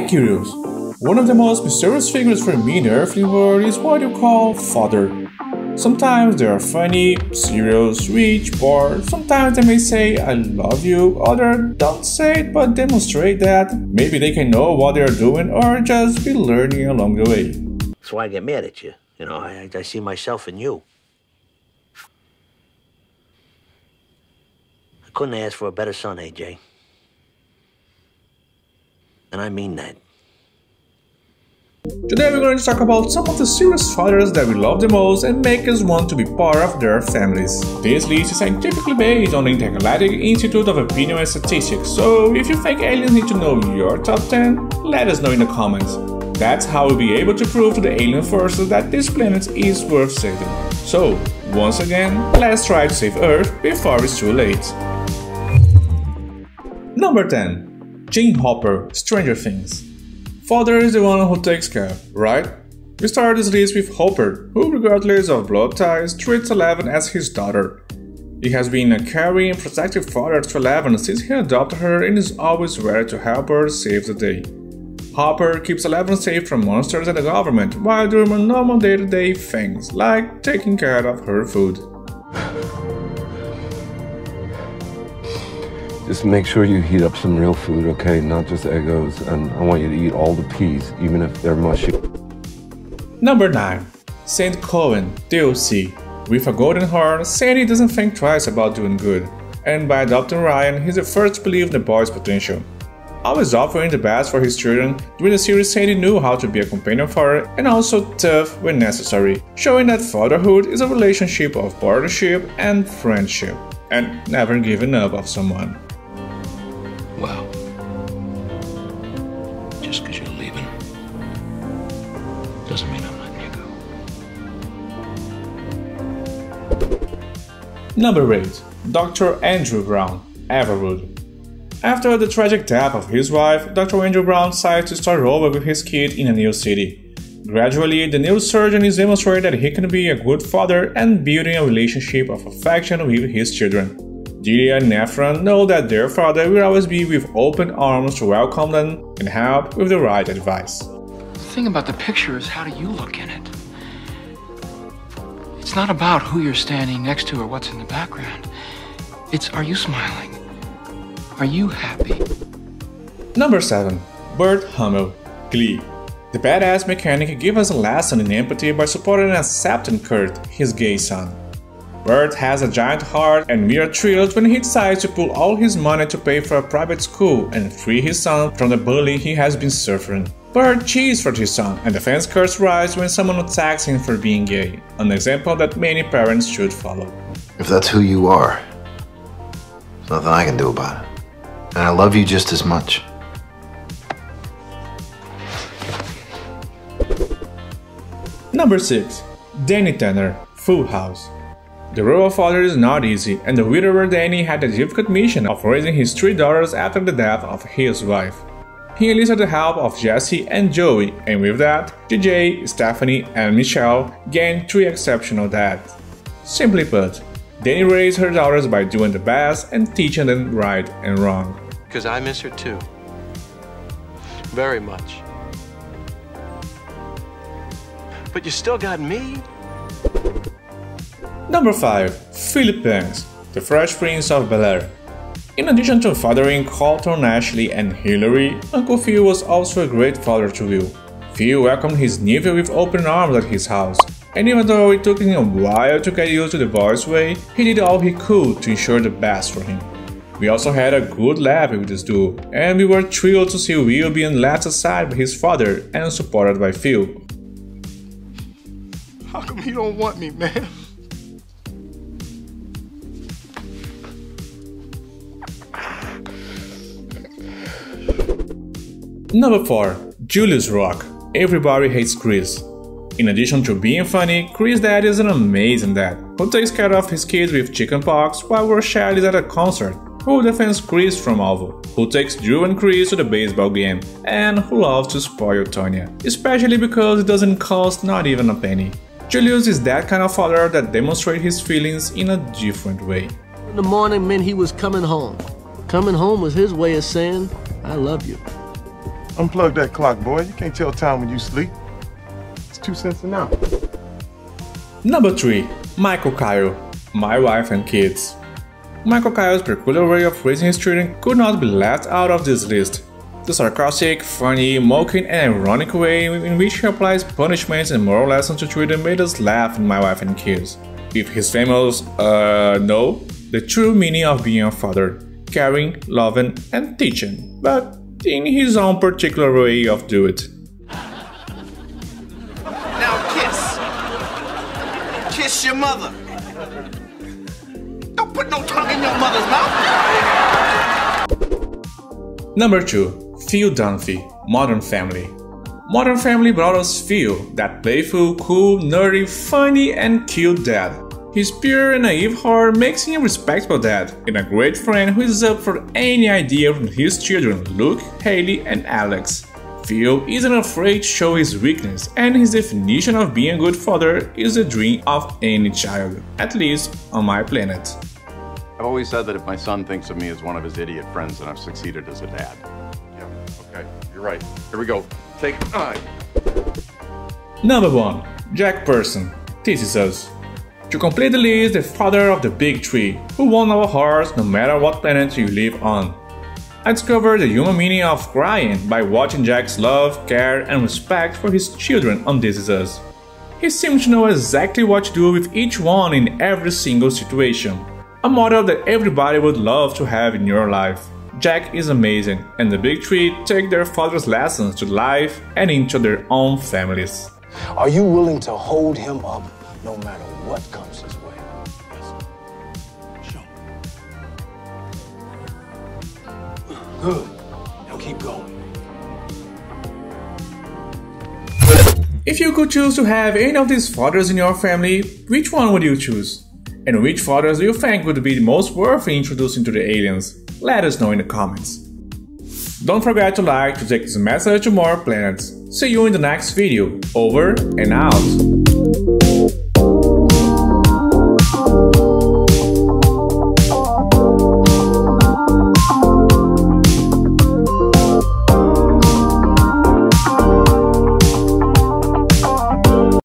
Curious! One of the most mysterious figures for me in the earthly world is what you call father. Sometimes they are funny, serious, rich, bored. Sometimes they may say, I love you. Others don't say it but demonstrate that. Maybe they can know what they are doing or just be learning along the way. That's why I get mad at you. You know, I, I see myself in you. I couldn't ask for a better son, AJ. And I mean that. Today we're going to talk about some of the serious fathers that we love the most and make us want to be part of their families. This list is scientifically based on the Intergalactic Institute of Opinion and Statistics, so if you think aliens need to know your top 10, let us know in the comments. That's how we'll be able to prove to the alien forces that this planet is worth saving. So, once again, let's try to save Earth before it's too late. Number 10. Jim Hopper, Stranger Things Father is the one who takes care, right? We start this list with Hopper, who, regardless of blood ties, treats Eleven as his daughter. He has been a caring and protective father to Eleven since he adopted her and is always ready to help her save the day. Hopper keeps Eleven safe from monsters and the government while doing normal day-to-day things like taking care of her food. Just make sure you heat up some real food, okay? Not just Eggos. And I want you to eat all the peas, even if they're mushy. Number 9. Sandy Cohen, DLC. With a golden horn, Sandy doesn't think twice about doing good. And by adopting Ryan, he's the first to believe in the boy's potential. Always offering the best for his children, during the series Sandy knew how to be a companion father and also tough when necessary, showing that fatherhood is a relationship of partnership and friendship, and never giving up of someone. Number 8. Dr. Andrew Brown, Everwood. After the tragic death of his wife, Dr. Andrew Brown decides to start over with his kid in a new city. Gradually, the new surgeon is demonstrating that he can be a good father and building a relationship of affection with his children. Delia and Ephraim know that their father will always be with open arms to welcome them and help with the right advice. The thing about the picture is how do you look in it? It's not about who you're standing next to or what's in the background. It's are you smiling? Are you happy? Number 7. Burt Hummel, Glee. The badass mechanic gives us a lesson in empathy by supporting and accepting Kurt, his gay son. Burt has a giant heart and we are thrilled when he decides to pull all his money to pay for a private school and free his son from the bullying he has been suffering. Burt cheers for his son and the fans curse rise when someone attacks him for being gay, an example that many parents should follow. If that's who you are, there's nothing I can do about it. And I love you just as much. Number 6. Danny Tanner, Full House. The role of father is not easy, and the widower Danny had the difficult mission of raising his three daughters after the death of his wife. He enlisted the help of Jesse and Joey, and with that, DJ, Stephanie, and Michelle gained three exceptional dads. Simply put, Danny raised her daughters by doing the best and teaching them right and wrong. Because I miss her too. Very much. But you still got me? Number 5. Philip Banks, the Fresh Prince of Bel-Air. In addition to fathering Carlton, Ashley, and Hilary, Uncle Phil was also a great father to Will. Phil welcomed his nephew with open arms at his house, and even though it took him a while to get used to the boy's way, he did all he could to ensure the best for him. We also had a good laugh with this duo, and we were thrilled to see Will being left aside by his father and supported by Phil. How come you don't want me, man? Number 4. Julius Rock. Everybody hates Chris. In addition to being funny, Chris' dad is an amazing dad, who takes care of his kids with chickenpox while Rochelle is at a concert, who defends Chris from Alvo, who takes Drew and Chris to the baseball game, and who loves to spoil Tonya, especially because it doesn't cost not even a penny. Julius is that kind of father that demonstrates his feelings in a different way. In the morning meant he was coming home. Coming home was his way of saying, I love you. Unplug that clock, boy. You can't tell time when you sleep. It's two cents an hour. Number 3. Michael Kyle, My Wife and Kids. Michael Kyle's peculiar way of raising his children could not be left out of this list. The sarcastic, funny, mocking, and ironic way in which he applies punishments and moral lessons to children made us laugh in My Wife and Kids. With his famous, uh, no, the true meaning of being a father, caring, loving, and teaching, but in his own particular way of do it. Now kiss. Kiss your mother. Don't put no tongue in your mother's mouth. Number 2. Phil Dunphy, Modern Family. Modern Family brought us Phil, that playful, cool, nerdy, funny, and cute dad. His pure and naive heart makes him a respectable dad, and a great friend who is up for any idea from his children Luke, Haley, and Alex. Phil isn't afraid to show his weakness, and his definition of being a good father is the dream of any child, at least on my planet. I've always said that if my son thinks of me as one of his idiot friends, then I've succeeded as a dad. Yeah, okay, you're right. Here we go. Take nine. Number 1. Jack Pearson, This Is Us. To complete the list, the father of the big three, who won our hearts no matter what planet you live on. I discovered the human meaning of crying by watching Jack's love, care, and respect for his children on This Is Us. He seems to know exactly what to do with each one in every single situation. A model that everybody would love to have in your life. Jack is amazing, and the big three take their father's lessons to life and into their own families. Are you willing to hold him up no matter what comes his way? Sure. Good. Now keep going. If you could choose to have any of these fathers in your family, which one would you choose? And which fathers do you think would be the most worthy introducing to the aliens? Let us know in the comments. Don't forget to like to take this message to more planets. See you in the next video. Over and out.